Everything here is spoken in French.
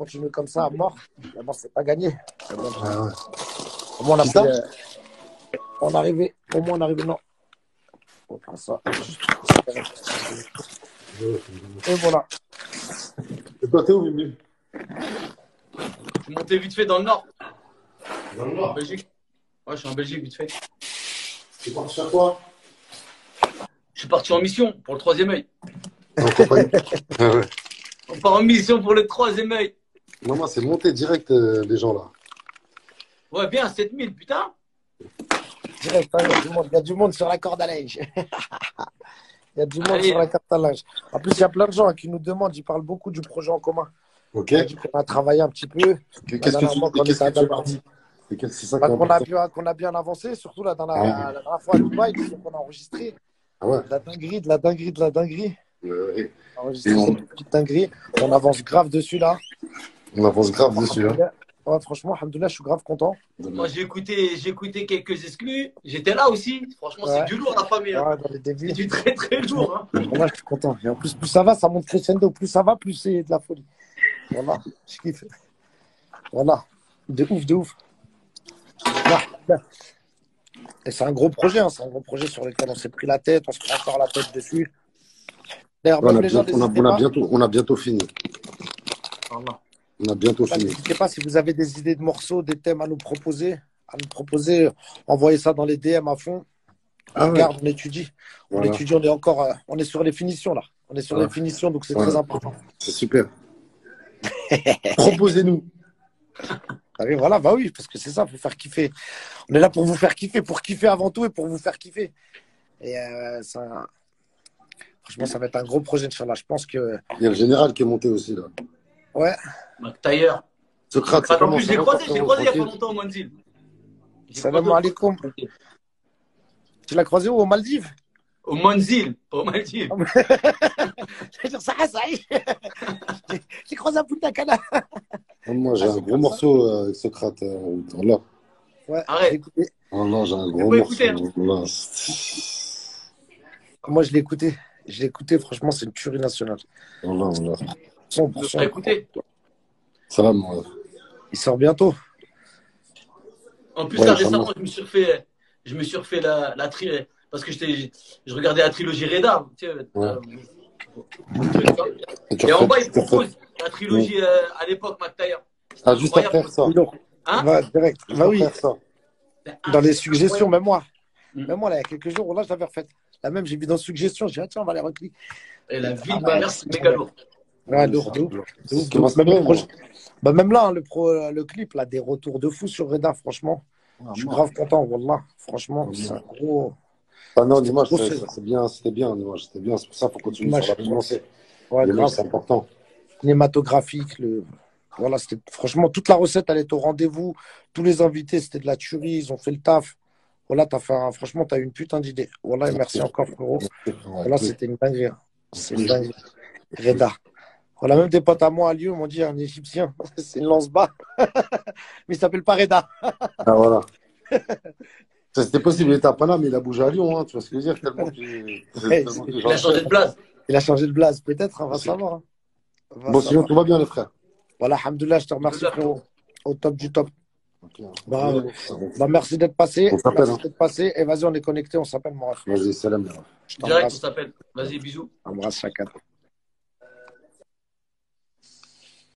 continuer comme ça à mort. Bon, c'est pas gagné. Ah ouais. au moins, on a pris, ça euh, on est arrivé. Au moins, on est arrivé. Non. On prend ça. Et voilà. Et toi, t'es où, Bibi Je suis monté vite fait dans le nord, Dans le en Nord. Belgique. Ouais, je suis en Belgique vite fait. Tu parti faire quoi? Je suis parti en mission pour le troisième œil. En. On part en mission pour le troisième œil. Non, moi, c'est monté direct, euh, les gens là. Ouais, bien, 7000, putain. Direct, hein, il y a du monde. Il y a du monde sur la corde à linge. Il y a du monde Allez. sur la corde à linge. En plus, il y a plein de gens qui nous demandent. Ils parlent beaucoup du projet en commun. Ok. On a travaillé un petit peu. Qu'est-ce que tu on qu'est-ce que C'est Bah, qu'on a, pu- qu'on a bien avancé, surtout là, dans la, Ah. la dernière fois à Dubaï, qu'on a enregistré. Ah ouais. De la dinguerie, de la dinguerie, de la dinguerie. Euh, ouais. On a enregistré on- dinguerie. On avance grave dessus là. On avance grave dessus. Hein. Ouais, franchement, alhamdoulilah, je suis grave content. Moi, j'ai écouté, j'ai écouté quelques exclus. J'étais là aussi. Franchement, Ouais. c'est du lourd, la famille. hein. Ouais, dans les débuts. C'est du très, très lourd. hein. Voilà, je suis content. Et en plus, plus ça va, ça monte crescendo. Plus ça va, plus c'est de la folie. Voilà, je kiffe. Voilà, de ouf, de ouf. Là, là. Et c'est un gros projet, hein. c'est un gros projet sur lequel on s'est pris la tête, on se prend encore la tête dessus. D'ailleurs, On a, on, bientôt, on a bientôt fini. Voilà. On a bientôt Là, fini. N'hésitez pas si vous avez des idées de morceaux, des thèmes à nous proposer, à nous proposer, envoyez ça dans les DM à fond. Ah on ouais. regarde, on étudie. On Voilà. étudie, on est encore, euh, on est sur les finitions là. On est sur les finitions, donc c'est très important. C'est super. Proposez-nous. Ah oui, voilà, bah oui, parce que c'est ça, faut faire kiffer. On est là pour vous faire kiffer, pour kiffer avant tout et pour vous faire kiffer. Et euh, ça, franchement, ça va être un gros projet, Inch'Allah. Je pense que, Il y a le général qui est monté aussi là. Ouais, McTayer. Socrate, Enfin, en plus, je l'ai croisé, je l'ai croisé il y a pas longtemps au Manzil. Salam alaikum. Tu l'as croisé où Aux Maldives? Au Manzil, pas au Maldives. Je vais dire ça, ça y est. J'ai- J'ai croisé à Punta Cana. Moi, j'ai Ah, un c'est gros morceau euh, avec Socrate. euh, Voilà. Ouais, Arrête. j'ai écouté. Voilà, j'ai un gros morceau. Moi, je l'ai écouté. Je l'ai écouté, franchement, c'est une tuerie nationale. Voilà, voilà. Tu 100%. l'as écouté. Salam, moi. Il sort bientôt. En plus, Ouais, là, ça récemment, je me suis refait, je me suis refait la, la tri, parce que j'étais, je regardais la trilogie Reda. Tu sais, Ouais. euh, hein. Et, tu Et en bas, il propose la trilogie euh, à l'époque, McTayer. Ah, juste après ça. Lourd. Hein Va direct. Bah oui. après ça. Dans les suggestions, même moi. Mm. Même moi, là, il y a quelques jours, là, je l'avais refaite. Là même, j'ai vu dans suggestions, j'ai dit, ah, tiens, on va les recliquer. Et la vie de ma mère, c'est méga lourd. Ouais, lourd, de ouf. C'est De ce ouf, qui de va ouf. se Même, le faire, projet- bah, même là, hein, le, pro, le clip, là, des retours de fou sur Reda, franchement. Je suis grave content, Wallah. Franchement, c'est un gros. Ah non, c'est c'est bien, c'était bien, c'était bien. C'est pour ça qu'il faut continuer sur la lancée. Ouais, L'image, grave. c'est important. Cinématographique. Le... Voilà, c'était. Franchement, toute la recette, elle est au rendez-vous. Tous les invités, c'était de la tuerie. Ils ont fait le taf. Voilà, t'as fait un... franchement, t'as eu une putain d'idée. Voilà, et merci encore, frérot. Voilà, c'était une dinguerie. hein. C'est une dinguerie. Reda. Voilà, même des potes à moi à Lyon m'ont dit un Égyptien, c'est une lance-bas. mais il s'appelle pas Reda. Ah, voilà. Ça, C'était possible, il était à Paname, mais il a bougé à Lyon, hein, tu vois ce que je veux dire, tellement Il a changé de place. Il a changé de blase, peut-être, on va savoir. hein. On va Bon, sinon, tout va bien, les frères. Voilà, Alhamdoulilah, je te remercie, frérot. Au top du top. Bah, Ouais, Bah, merci d'être passé. On s'appelle, Merci hein. d'être passé. Et vas-y, on est connecté, on s'appelle, mon. Vas-y, salam, Direct, on s'appelle. Vas-y, bisous. Embrasse chacun.